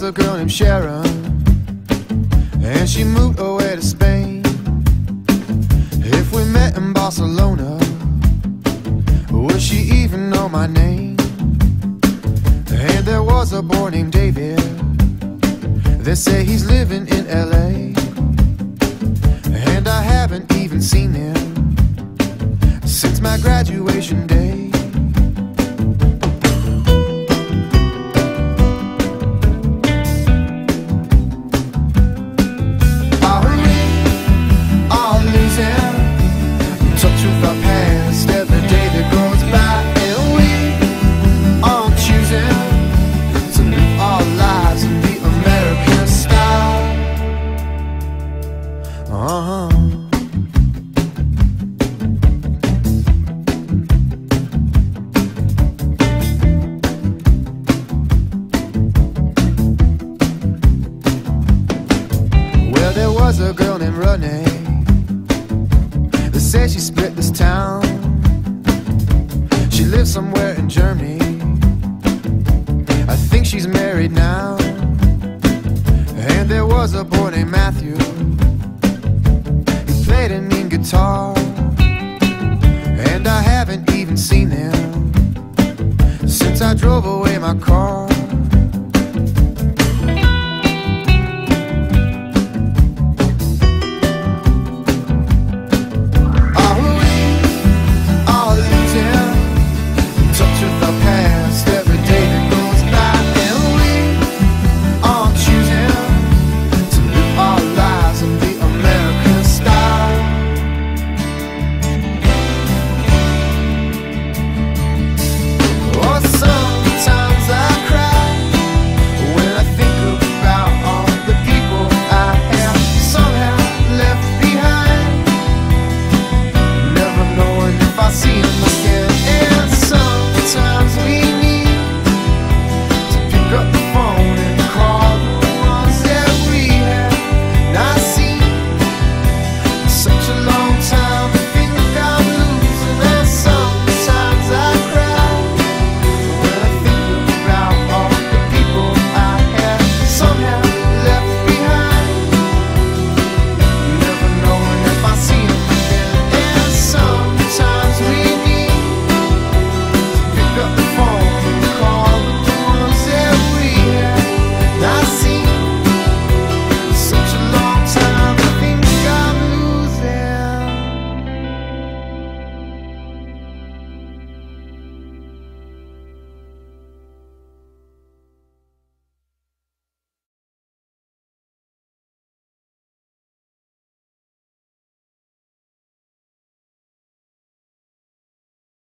named Sharon, and she moved away to Spain. If we met in Barcelona, would she even know my name? And there was a boy named David. They say he's living in LA, and I haven't even seen him since my graduation day. Uh-huh. Well, there was a girl named Renee. They say she split this town. She lives somewhere in Germany. I think she's married now. And there was a boy named Matthew. my car.